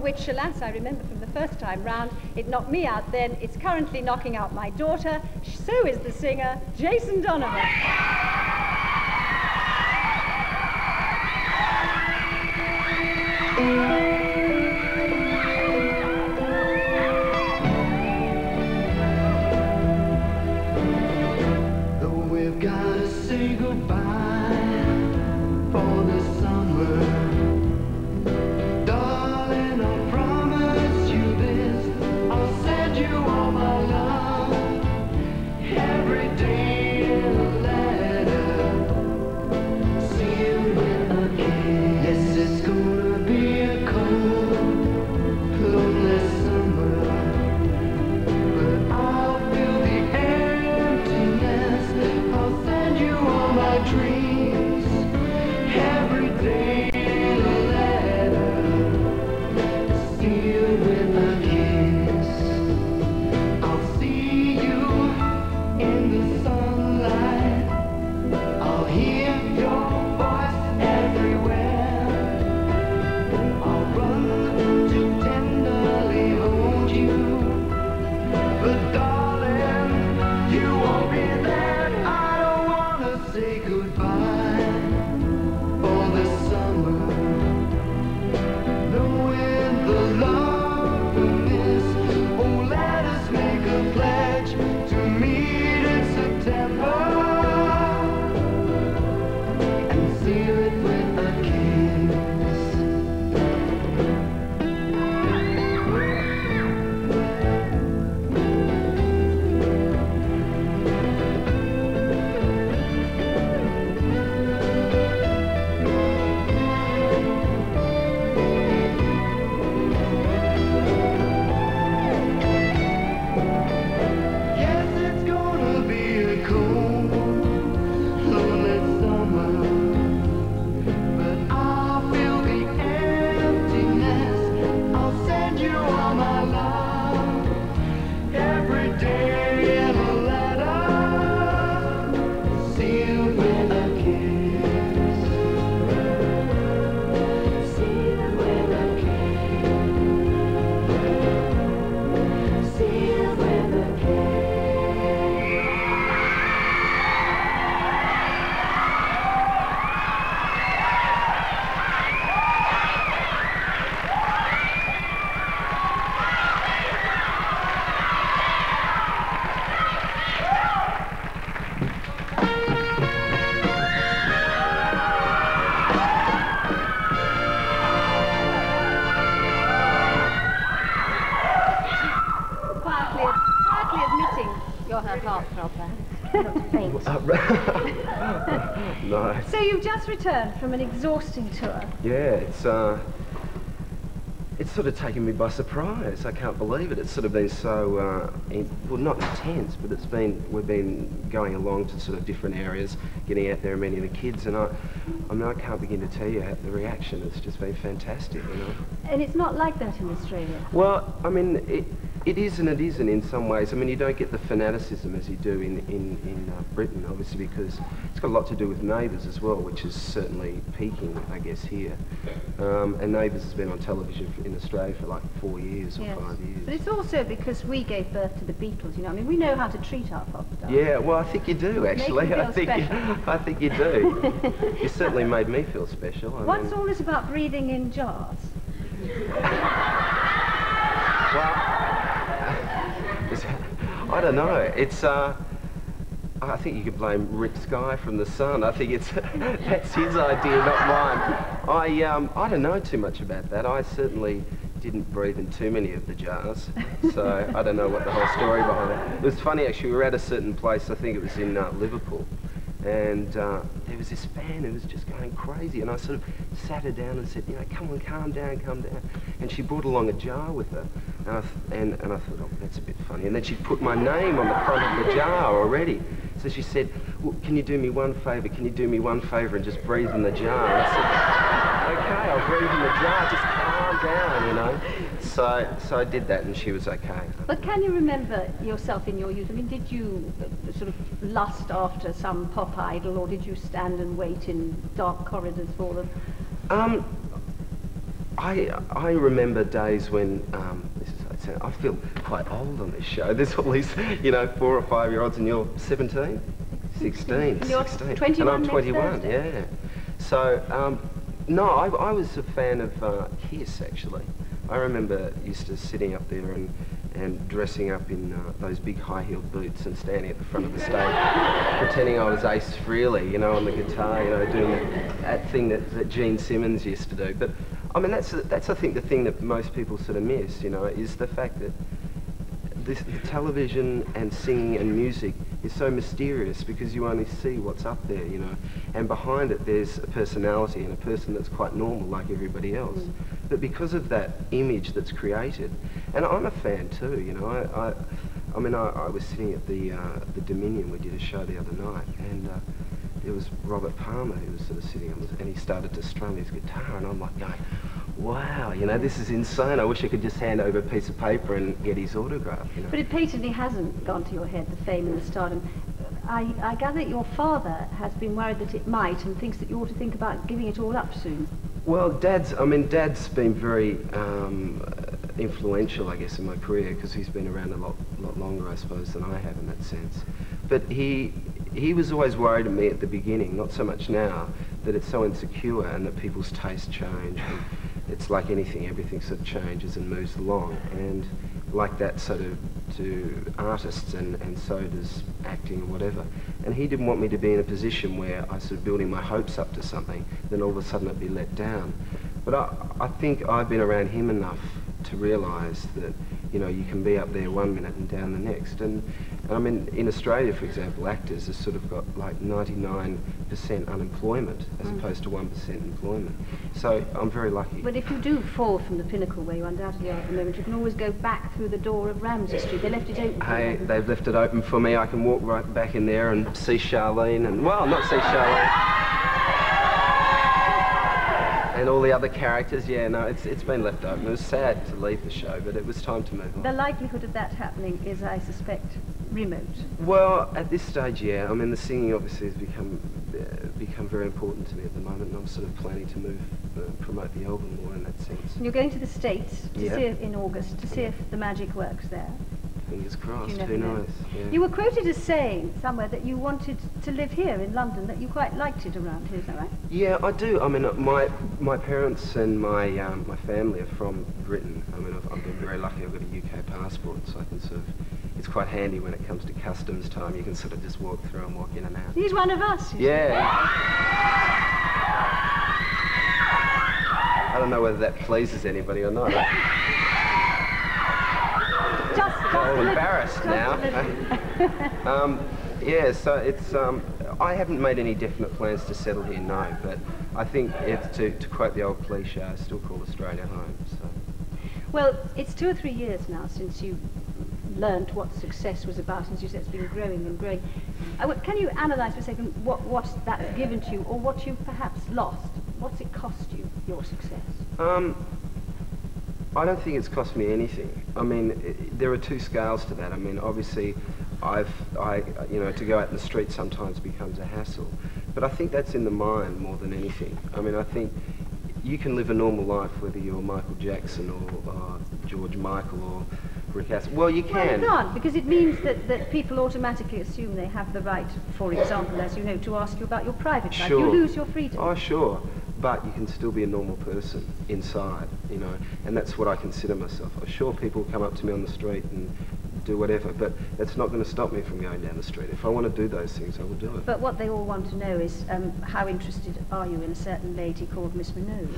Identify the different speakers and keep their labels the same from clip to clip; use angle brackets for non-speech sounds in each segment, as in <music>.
Speaker 1: which, alas, I remember from the first time round. It knocked me out then. It's currently knocking out my daughter. So is the singer, Jason Donovan. <laughs> returned from an exhausting tour.
Speaker 2: Yeah, it's uh, it's sort of taken me by surprise. I can't believe it. It's sort of been so, uh, in, well, not intense, but it's been we've been going along to sort of different areas, getting out there and meeting the kids, and I, I mean, I can't begin to tell you the reaction. It's just been fantastic, you know.
Speaker 1: And it's not like that in Australia.
Speaker 2: Well, I mean, it, it is and it isn't in some ways. I mean, you don't get the fanaticism as you do in, in, in uh, Britain, obviously, because it's got a lot to do with Neighbours as well, which is certainly peaking, I guess, here. Um, and Neighbours has been on television in Australia for like four years or yes. five years.
Speaker 1: But it's also because we gave birth to the Beatles, you know. I mean, we know how to treat our pop stars.
Speaker 2: Yeah, well, I think you do, actually. <laughs> I think you, I think you do. <laughs> you certainly made me feel special.
Speaker 1: I What's mean... all this about breathing in jars?
Speaker 2: well, I don't know. It's, uh, I think you could blame Rick Sky from The Sun. I think it's, <laughs> that's his idea, not mine. I, um, I don't know too much about that. I certainly didn't breathe in too many of the jars, so <laughs> I don't know what the whole story behind it. It was funny actually, we were at a certain place, I think it was in uh, Liverpool, and uh, there was this fan who was just going crazy, and I sort of sat her down and said, you know, come on, calm down, calm down. And she brought along a jar with her, and I, and, and I thought, oh, that's a bit funny. And then she'd put my name on the front of the jar already. So she said, well, can you do me one favour? Can you do me one favour and just breathe in the jar? And I said, okay, I'll breathe in the jar, just calm down, you know. So, so I did that and she was okay.
Speaker 1: But can you remember yourself in your youth? I mean, did you uh, sort of lust after some pop idol or did you stand and wait in dark corridors for them?
Speaker 2: Um, I, I remember days when, um, I feel quite old on this show. There's at least, you know, four or five year olds and you're 17? 16.
Speaker 3: And you're
Speaker 2: 16.
Speaker 3: 21
Speaker 2: And I'm 21,
Speaker 3: Thursday.
Speaker 2: yeah. So, um, no, I, I was a fan of uh, Kiss, actually. I remember used to sitting up there and, and dressing up in uh, those big high-heeled boots and standing at the front of the stage, <laughs> pretending I was Ace Frehley, you know, on the guitar, you know, doing that, that thing that, that Gene Simmons used to do. But, I mean, that's, that's, I think, the thing that most people sort of miss, you know, is the fact that this, the television and singing and music is so mysterious because you only see what's up there, you know, and behind it there's a personality and a person that's quite normal like everybody else.
Speaker 3: Mm.
Speaker 2: But because of that image that's created, and I'm a fan too, you know, I, I, I mean, I, I was sitting at the uh, the Dominion. We did a show the other night, and uh, there was Robert Palmer who was sort of sitting on, the, and he started to strum his guitar, and I'm like going, wow, you know, this is insane. I wish I could just hand over a piece of paper and get his autograph, you know.
Speaker 3: But it patently hasn't gone to your head, the fame and the stardom. I, I gather that your father has been worried that it might and thinks that you ought to think about giving it all up soon.
Speaker 2: Well, Dad's, I mean, Dad's been very um, influential, I guess, in my career because he's been around a lot, lot longer, I suppose, than I have in that sense. But he, he was always worried of me at the beginning, not so much now, that it's so insecure and that people's tastes change. And it's like anything, everything sort of changes and moves along. And like that sort of to artists and, and so does acting or whatever. And he didn't want me to be in a position where I sort of building my hopes up to something, then all of a sudden I'd be let down. But I, I think I've been around him enough to realise that, you know, you can be up there one minute and down the next. And, and I mean, in Australia, for example, actors have sort of got like 99% unemployment as
Speaker 3: Mm.
Speaker 2: opposed to 1% employment. So I'm very lucky.
Speaker 3: But if you do fall from the pinnacle where you undoubtedly are at the moment, you can always go back through the door of Ramsay Street. They left it open. for
Speaker 2: Hey, they've left it open for me. I can walk right back in there and see Charlene and, well, not see Charlene. And all the other characters, yeah, no, it's, it's been left open. It was sad to leave the show, but it was time to move on.
Speaker 3: The likelihood of that happening is, I suspect, remote.
Speaker 2: Well, at this stage, yeah. I mean, the singing obviously has become uh, become very important to me at the moment, and I'm sort of planning to move, uh, promote the album more in that sense.
Speaker 3: And you're going to the States to
Speaker 2: Yeah.
Speaker 3: see if, in August to see if the magic works there.
Speaker 2: Fingers crossed. Who
Speaker 3: know.
Speaker 2: knows? Yeah.
Speaker 3: You were quoted as saying somewhere that you wanted to live here in London, that you quite liked it around here, is that right?
Speaker 2: Yeah, I do. I mean, uh, my my parents and my um, my family are from Britain. I mean, I've, I've been very lucky. I've got a UK passport, so I can sort of. It's quite handy when it comes to customs time. You can sort of just walk through and walk in and out.
Speaker 3: He's one of us.
Speaker 2: Yeah. I don't know whether that pleases anybody or not.
Speaker 3: Just, just
Speaker 2: I'm
Speaker 3: little-
Speaker 2: embarrassed now. <laughs> <laughs> um, yeah, so it's. Um, I haven't made any definite plans to settle here, no. But I think it's to, to quote the old cliche, I still call Australia home. So.
Speaker 3: Well, it's two or three years now since you learned what success was about, and as you said, it's been growing and growing. W- can you analyse for a second what, what that's given to you, or what you've perhaps lost? What's it cost you, your success?
Speaker 2: Um, I don't think it's cost me anything. I mean, i there are two scales to that. I mean, obviously, I've, I, you know, to go out in the street sometimes becomes a hassle. But I think that's in the mind more than anything. I mean, I think you can live a normal life whether you're Michael Jackson or uh, George Michael or Well, you
Speaker 3: Well,
Speaker 2: can.
Speaker 3: you can't, because it means that, that people automatically assume they have the right, for example, as you know, to ask you about your private life. You lose your freedom.
Speaker 2: Oh, sure. But you can still be a normal person inside, you know, and that's what I consider myself. I'm sure people come up to me on the street and do whatever, but that's not going to stop me from going down the street. If I want to do those things, I will do it.
Speaker 3: But what they all want to know is um, how interested are you in a certain lady called Miss Minogue?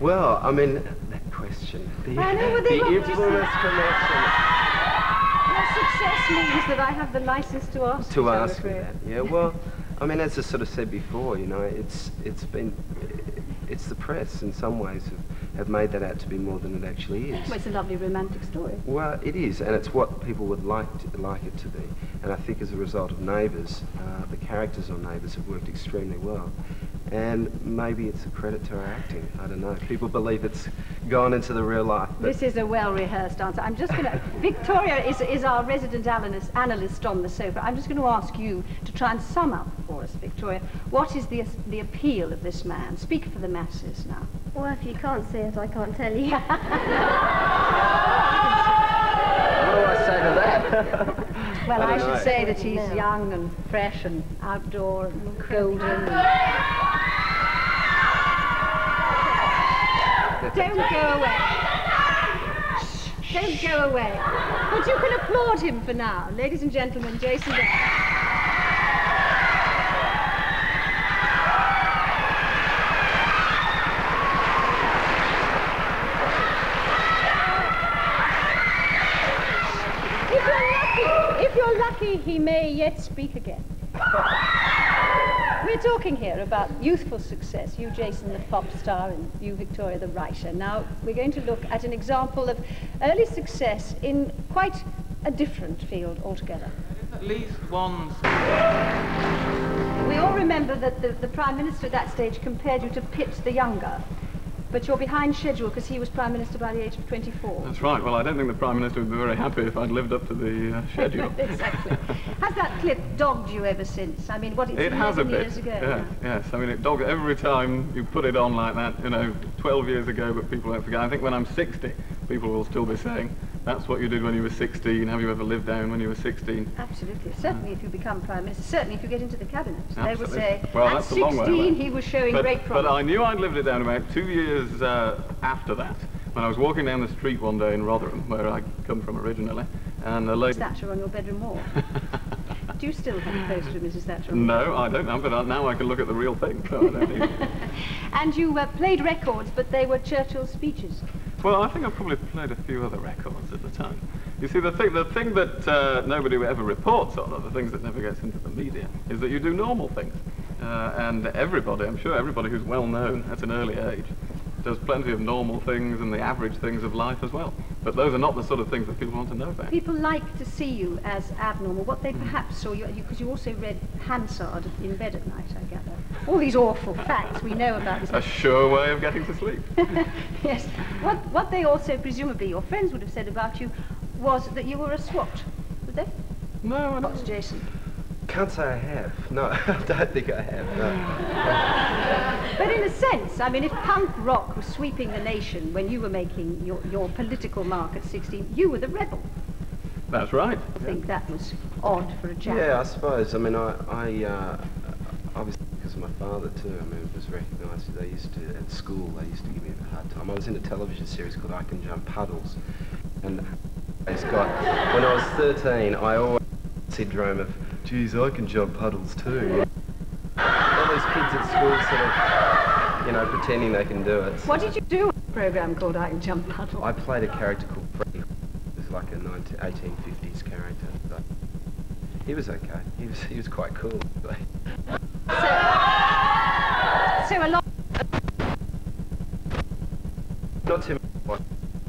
Speaker 2: Well, I mean, that question. The,
Speaker 3: I know,
Speaker 2: the
Speaker 3: want to
Speaker 2: infamous connection.
Speaker 3: Success means that I have the license to ask
Speaker 2: To ask that, yeah. Well, I mean, as I sort of said before, you know, it's it's been, it's the press in some ways have, have made that out to be more than it actually is.
Speaker 3: Well, it's a lovely romantic story.
Speaker 2: Well, it is, and it's what people would like to, like it to be. And I think as a result of Neighbours, uh, the characters on Neighbours have worked extremely well. And maybe it's a credit to our acting. I don't know. People believe it's gone into the real life.
Speaker 3: This is a well-rehearsed answer. I'm just going <laughs> to... Victoria is, is our resident analyst, analyst on the sofa. I'm just going to ask you to try and sum up for us, Victoria. What is the, the appeal of this man? Speak for the masses now.
Speaker 4: Well, if you can't see it, I can't tell you. <laughs>
Speaker 2: What do I say to that? <laughs>
Speaker 3: Well,
Speaker 2: I
Speaker 3: I, should
Speaker 2: know.
Speaker 3: say that he's
Speaker 4: No.
Speaker 3: young and fresh and outdoor and golden. and- Don't go away. Don't go away. But you can applaud him for now. Ladies and gentlemen, Jason. If you're lucky, if you're lucky, he may yet speak again. <laughs> We're talking here about youthful success. You, Jason, the pop star, and you, Victoria, the writer. Now, we're going to look at an example of early success in quite a different field altogether.
Speaker 5: At least one.
Speaker 3: We all remember that the, the Prime Minister at that stage compared you to Pitt the Younger, but you're behind schedule because he was Prime Minister by the age of 24.
Speaker 6: That's right. Well, I don't think the Prime Minister would be very happy if I'd lived up to the uh, schedule. <laughs>
Speaker 3: exactly. Has that clip dogged you ever since? I mean, what, it's
Speaker 6: It has a bit.
Speaker 3: years ago
Speaker 6: yeah, yes. I mean, it dogged every time you put it on like that. You know, 12 years ago, but people don't forget. I think when I'm 60, people will still be saying, "That's what you did when you were 16. Have you ever lived down when you were 16?"
Speaker 3: Absolutely. Certainly if you become Prime Minister. Certainly if you get into the Cabinet. They will say,
Speaker 6: Well,
Speaker 3: at
Speaker 6: that's a long way
Speaker 3: 16 he was showing
Speaker 6: But,
Speaker 3: great promise. but.
Speaker 6: I knew I'd lived it down about two years uh, after that. When I was walking down the street one day in Rotherham, where I come from originally, and a lady.
Speaker 3: Thatcher on your bedroom wall. <laughs> Do you still have a poster of Mrs. Thatcher?
Speaker 6: No, I don't know, but now I can look at the real thing. So I don't <laughs> need.
Speaker 3: And you uh, played records, but they were Churchill's speeches.
Speaker 6: Well, I think I probably played a few other records at the time. You see, the thing, the thing that uh, nobody ever reports on, or the things that never gets into the media, is that you do normal things. Uh, and everybody, I'm sure everybody who's well known at an early age, does plenty of normal things and the average things of life as well. But those are not the sort of things that people want to know about.
Speaker 3: People like to see you as abnormal. What they perhaps saw you, because you, also read Hansard in bed at night, I gather. All these awful facts we know about this.
Speaker 6: A sure way of getting to sleep. <laughs>
Speaker 3: yes. What, what they also, presumably, your friends would have said about you was that you were a swot. Would they?
Speaker 6: no, I don't.
Speaker 3: Jason?
Speaker 2: Can't say I have. No, <laughs> I don't think I have. No. <laughs>
Speaker 3: But in a sense, I mean, if punk rock was sweeping the nation when you were making your, your political mark at 16, you were the rebel.
Speaker 6: That's right.
Speaker 3: I think that was odd for a chap.
Speaker 2: Yeah, I suppose. I mean, I, I, uh, obviously because of my father too. I mean, it was recognised. They used to at school. They used to give me a hard time. I was in a television series called I Can Jump Puddles, and it's got. When I was 13, I always had the syndrome of, geez, I can jump puddles too. All these kids at school sort of, you know, pretending they can do it.
Speaker 3: What did you do a program called I Can Jump Puddles.
Speaker 2: I played a character called Freddy. It was like a 19, 1850s character. But he was okay. He was he was quite cool.
Speaker 3: So a lot,
Speaker 2: Not too much.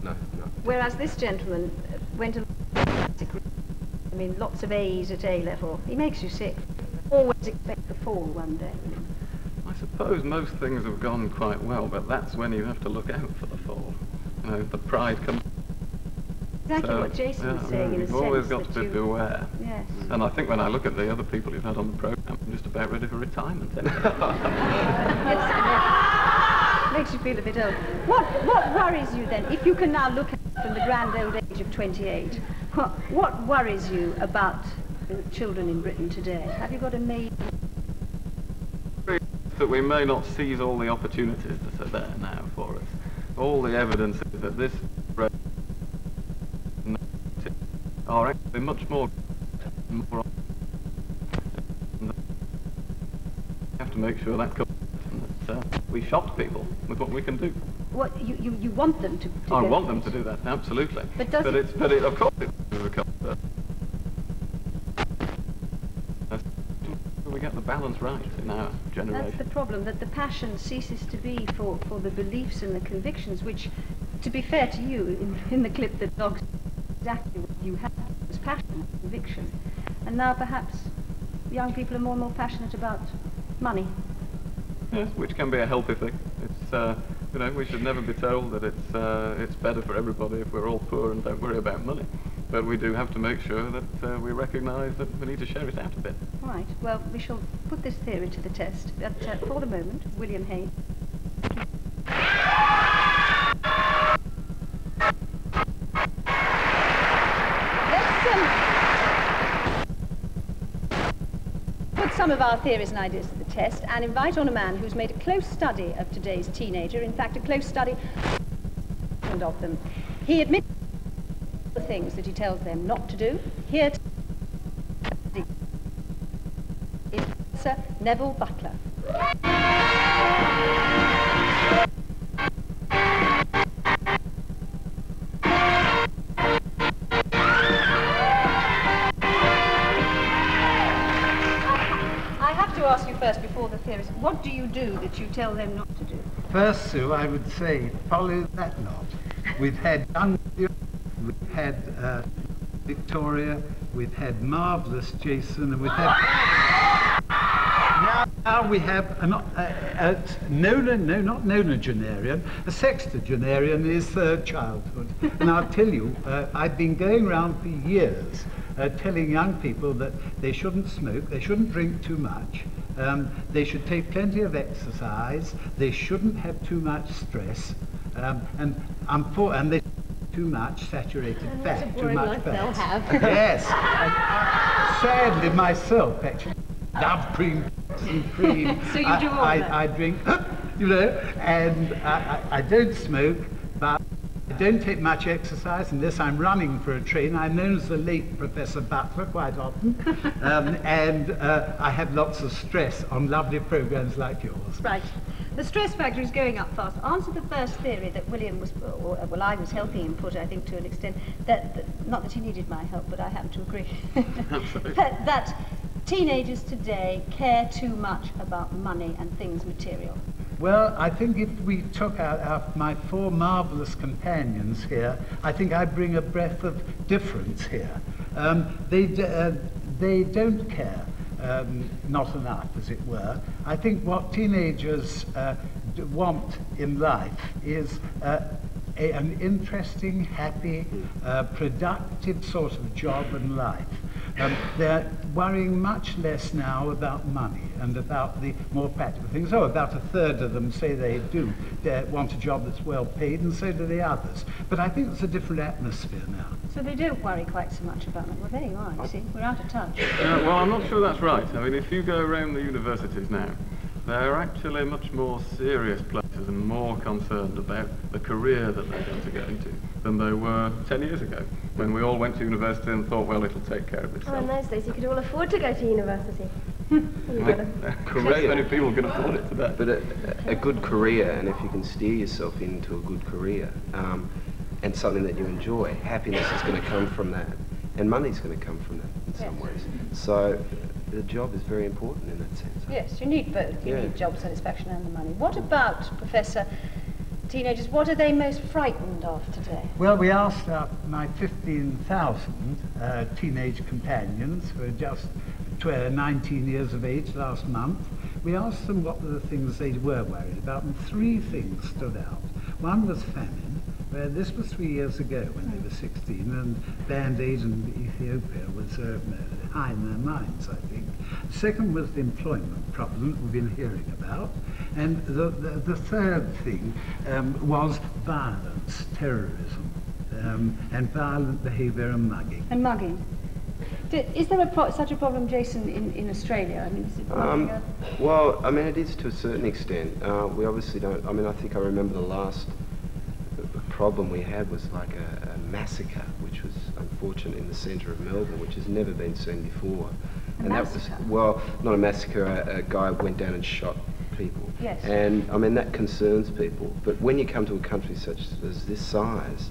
Speaker 2: No, no.
Speaker 3: whereas this gentleman uh, went a I mean, lots of A's at A level. He makes you sick. Always expect the fall one day.
Speaker 6: I suppose most things have gone quite well, but that's when you have to look out for the fall. You know, the pride comes.
Speaker 3: Exactly
Speaker 6: so,
Speaker 3: what Jason
Speaker 6: yeah,
Speaker 3: was saying in a
Speaker 6: You've
Speaker 3: sense.
Speaker 6: always got to be
Speaker 3: you,
Speaker 6: beware.
Speaker 3: Yes.
Speaker 6: And I think when I look at the other people you've had on the programme, I'm just about ready for retirement. <laughs>
Speaker 3: Yes, and it makes you feel a bit old. What, what worries you then, if you can now look at it from the grand old age of 28, what, what worries you about children in Britain today? Have you got a maid?
Speaker 6: that we may not seize all the opportunities that are there now for us. All the evidence is that this are actually much more, more we have to make sure that comes that uh, we shock people with what we can do.
Speaker 3: What, you, you, you want them to, to
Speaker 6: I want them to do that, absolutely.
Speaker 3: But does
Speaker 6: but
Speaker 3: it-
Speaker 6: it's but it, of course it's. That's- We get the balance right in our generation.
Speaker 3: That's the problem, that the passion ceases to be for, for the beliefs and the convictions, which, to be fair to you, in, in the clip that dogs exactly what you had was passion and conviction. And now perhaps young people are more and more passionate about money.
Speaker 6: Yes, which can be a healthy thing. It's uh, you know we should never be told that it's uh, it's better for everybody if we're all poor and don't worry about money. But we do have to make sure that uh, we recognise that we need to share it out a bit.
Speaker 3: Right, well, we shall put this theory to the test. But uh, for the moment, William Hague. Some of our theories and ideas to the test and invite on a man who's made a close study of today's teenager, in fact, a close study of them. He admits the things that he tells them not to do. Here Sir Neville Butler. That you tell them not to do?
Speaker 5: First, Sue, I would say follow that lot. We've had young, we've had uh, Victoria, we've had marvelous Jason, and we've had. Now, we have a, a, a nona, no, not nonagenarian, a sextagenarian is third childhood. and I'll tell you, uh, I've been going around for years uh, telling young people that they shouldn't smoke, they shouldn't drink too much, um, they should take plenty of exercise, they shouldn't have too much stress, um, and, um, for, and they too much saturated
Speaker 4: And
Speaker 5: fat, too much fat.
Speaker 4: they'll have. <laughs>
Speaker 5: yes, uh, sadly myself actually love cream and cream. <laughs>
Speaker 3: So you
Speaker 5: I,
Speaker 3: do all
Speaker 5: I,
Speaker 3: that?
Speaker 5: I drink, <laughs> you know, and I, I, I don't smoke, but I don't take much exercise unless I'm running for a train. I'm known as the late Professor Butler quite often, <laughs> um, and uh, I have lots of stress on lovely programs like yours.
Speaker 3: Right. The stress factor is going up fast. Answer the first theory that William was, or, well, I was helping him put, I think, to an extent, that, that not that he needed my help, but I happen to agree. <laughs> <laughs> That, that teenagers today care too much about money and things material.
Speaker 5: Well, I think if we took out my four marvellous companions here, I think I bring a breath of difference here. Um, they, uh, they don't care, um, not enough, as it were. I think what teenagers uh, want in life is uh, a, an interesting, happy, uh, productive sort of job and life. Um, they're worrying much less now about money and about the more practical things. Oh, about a third of them say they do they want a job that's well paid, and so do the others. But I think it's a different atmosphere now.
Speaker 3: So they don't worry quite so much about money. Well, there you are, you see. We're out of touch.
Speaker 6: Yeah, well, I'm not sure that's right. I mean, if you go around the universities now, they're actually much more serious places and more concerned about the career that they're going to get into than they were 10 years ago, when we all went to university and thought, well, it'll take care of itself.
Speaker 4: Oh, in those days, you could all afford to go to university. You gotta- <laughs>
Speaker 6: many people can afford it today.
Speaker 2: But a, a good career, and if you can steer yourself into a good career um, and something that you enjoy, happiness is going to come from that, and money's going to come from that in some ways. So the job is very important in that sense.
Speaker 3: Yes, you need both. You
Speaker 2: Yeah.
Speaker 3: need job satisfaction and the money. What about, Professor, teenagers? What are they most frightened of today?
Speaker 5: Well, we asked uh, my 15,000 uh, teenage companions who are just tw- uh, 19 years of age last month. We asked them what were the things they were worried about, and three things stood out. One was famine. Where this was three years ago when they were 16, and Band Aid and Ethiopia was uh, high in their minds, I think. The second was the employment problem that we've been hearing about. And the, the, the third thing um, was violence, terrorism, um, and violent behaviour and mugging.
Speaker 3: And mugging. Do, is there a pro- such a problem, Jason, in, in Australia? I mean, is it mugging
Speaker 2: Um,
Speaker 3: a-
Speaker 2: well, I mean, it is to a certain extent. Uh, we obviously don't. I mean, I think I remember the last problem we had was like a, a massacre, which was unfortunate in the centre of Melbourne, which has never been seen before. And that was well, not a massacre. A, a guy went down and shot people.
Speaker 3: Yes.
Speaker 2: And I mean that concerns people. But when you come to a country such as this size,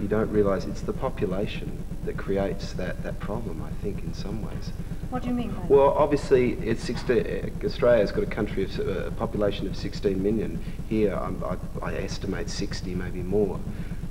Speaker 2: you don't realise it's the population that creates that, that problem. I think in some ways.
Speaker 3: What do you mean by that?
Speaker 2: Well, obviously, it's 16, Australia's got a country of a population of 16 million. Here, I'm, I, I estimate 60, maybe more.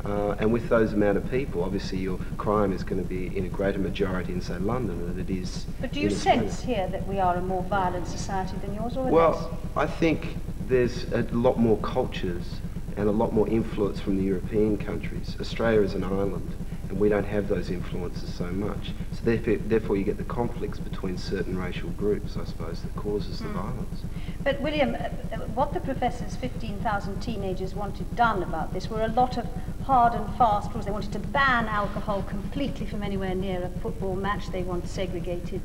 Speaker 2: Uh, and with those amount of people, obviously, your crime is going to be in a greater majority in, say, London than it is.
Speaker 3: But do you sense here that we are a more violent society than yours, or?
Speaker 2: Well, I think there's a lot more cultures and a lot more influence from the European countries. Australia is an island, and we don't have those influences so much. So therefore, therefore you get the conflicts between certain racial groups, I suppose, that causes the violence.
Speaker 3: But William, uh, uh, what the professor's 15,000 teenagers wanted done about this were a lot of hard and fast rules. They wanted to ban alcohol completely from anywhere near a football match. They want segregated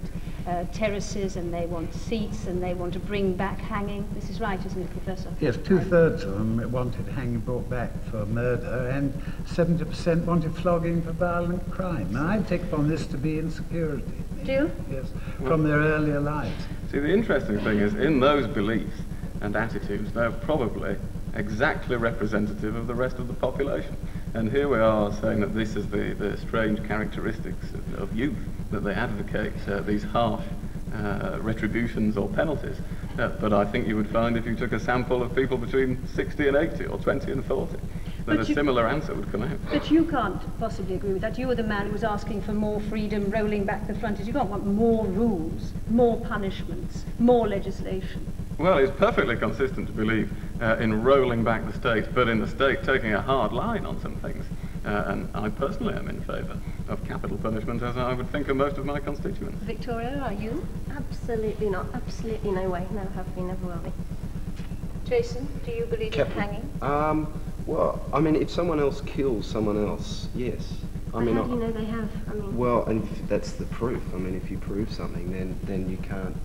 Speaker 3: uh, terraces and they want seats and they want to bring back hanging. This is right, isn't it, Professor?
Speaker 5: Yes, two-thirds of them wanted hanging brought back for murder and 70% wanted flogging for violent crime. And I take upon this to be insecurity.
Speaker 3: Do you?
Speaker 5: Yes, from their earlier lives.
Speaker 6: See, the interesting thing is, in those beliefs and attitudes, they're probably exactly representative of the rest of the population. And here we are saying that this is the, the strange characteristics of, of youth, that they advocate uh, these harsh uh, retributions or penalties. Uh, but I think you would find if you took a sample of people between 60 and 80 or 20 and 40,
Speaker 3: But
Speaker 6: a similar answer would come out.
Speaker 3: But you can't possibly agree with that. You were the man who was asking for more freedom, rolling back the frontiers. You can't want more rules, more punishments, more legislation.
Speaker 6: Well, it's perfectly consistent to believe uh, in rolling back the state, but in the state taking a hard line on some things. Uh, and I personally am in favour of capital punishment, as I would think of most of my constituents.
Speaker 3: Victoria, are you?
Speaker 4: Absolutely not. Absolutely no way. Never have been, never will be.
Speaker 3: Jason, do you believe
Speaker 2: Capital.
Speaker 3: in hanging?
Speaker 2: Um, well, I mean, if someone else kills someone else, yes. I
Speaker 4: But
Speaker 2: mean,
Speaker 4: how
Speaker 2: I-
Speaker 4: do you know they have? I mean,
Speaker 2: well, and if that's the proof. I mean, if you prove something, then then you can't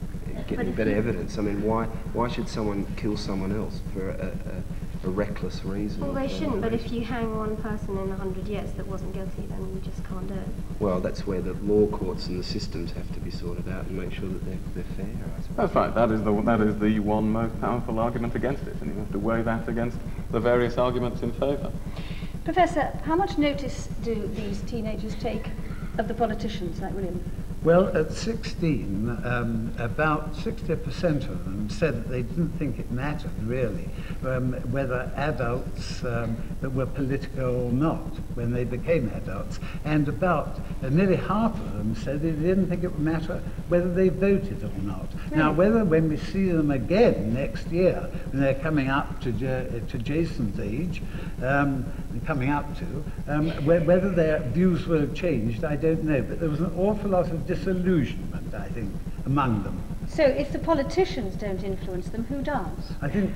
Speaker 2: get any better evidence. I mean, why why should someone kill someone else for a, a, a reckless reason?
Speaker 4: well, they shouldn't. But if you hang one person in a hundred years that wasn't guilty, then you just can't do it.
Speaker 2: well, that's where the law courts and the systems have to be sorted out and make sure that they're, they're fair. I suppose.
Speaker 6: That's right. That is the that is the one most powerful argument against it, and you have to weigh that against the various arguments in favour.
Speaker 3: Professor, how much notice do these teenagers take of the politicians like William?
Speaker 5: Well, at 16, um, about 60% of them said that they didn't think it mattered, really, um, whether adults um, that were political or not when they became adults. And about uh, nearly half of them said they didn't think it would matter whether they voted or not. Now, whether when we see them again next year, when they're coming up to, Ja- to Jason's age, um, coming up to, um, whe- whether their views will have changed, I don't know. But there was an awful lot of disillusionment, I think, among them.
Speaker 3: So if the politicians don't influence them, who does?
Speaker 5: I think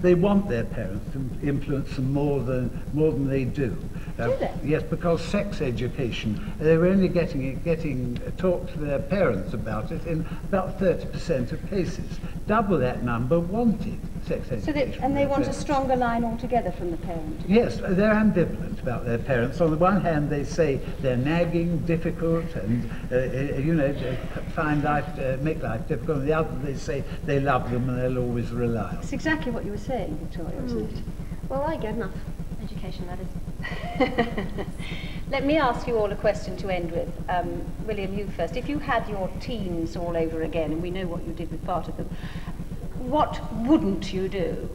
Speaker 5: they want their parents to influence them more than, more than they do. Uh,
Speaker 3: Do they?
Speaker 5: Yes, because sex education, they were only getting it, getting uh, taught to their parents about it in about 30% of cases. Double that number wanted sex education.
Speaker 3: So they, and they
Speaker 5: their
Speaker 3: want a stronger line altogether from the parent.
Speaker 5: Yes, they're ambivalent about their parents. On the one hand, they say they're nagging, difficult, and uh, uh, you know, find life, uh, make life difficult. On the other, they say they love them and they'll always rely on.
Speaker 3: It's exactly what you were saying, Victoria, isn't it?
Speaker 4: Well, I get enough education, that is. <laughs>
Speaker 3: Let me ask you all a question to end with. Um, William, you first. If you had your teens all over again, and we know what you did with part of them, what wouldn't you do?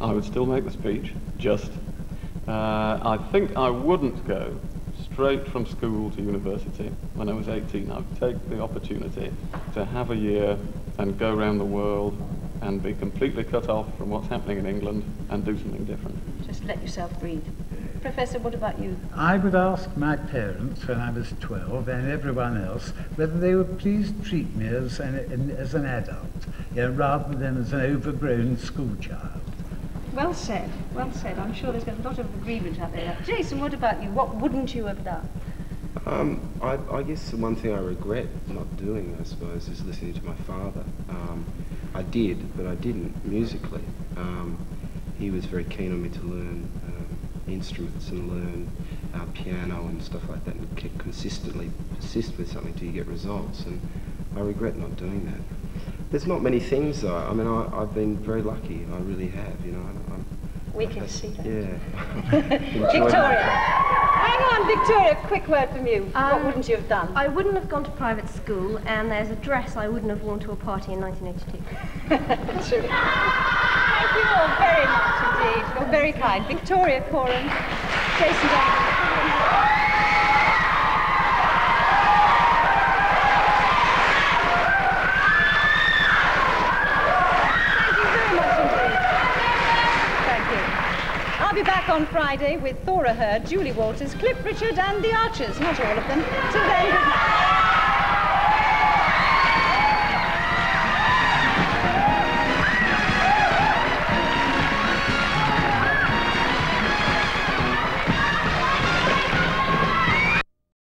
Speaker 6: I would still make the speech, just. Uh, I think I wouldn't go straight from school to university when I was 18. I would take the opportunity to have a year and go around the world and be completely cut off from what's happening in England and do something different.
Speaker 3: Just let yourself breathe. Professor, what about you?
Speaker 5: I would ask my parents when I was 12 and everyone else whether they would please treat me as an, an- as an adult you know, rather than as an overgrown schoolchild.
Speaker 3: Well said, well said. I'm sure there's a lot of agreement out there. Jason, what about you? What wouldn't you have done?
Speaker 2: Um, I, I guess the one thing I regret not doing, I suppose, is listening to my father. Um, I did, but I didn't musically. Um, he was very keen on me to learn um, instruments and learn uh, piano and stuff like that, and keep consistently persist with something till you get results. And I regret not doing that. There's not many things though. I mean, I, I've been very lucky. I really have. You know. I, I'm,
Speaker 3: We
Speaker 2: I've
Speaker 3: can
Speaker 2: had-
Speaker 3: see that.
Speaker 2: Yeah. <laughs>
Speaker 3: Victoria. Hang on, Victoria, quick word from you. what
Speaker 4: Um,
Speaker 3: wouldn't you have done?
Speaker 4: I wouldn't have gone to private school, and there's a dress I wouldn't have worn to a party in 1982. <laughs>
Speaker 3: Thank you all very much indeed. You're very kind. Victoria Coren, Jason Donovan. Thank you very much indeed. Thank you. I'll be back on Friday with Thora Hird, Julie Walters, Cliff Richard, and the Archers. Not all of them. Till then.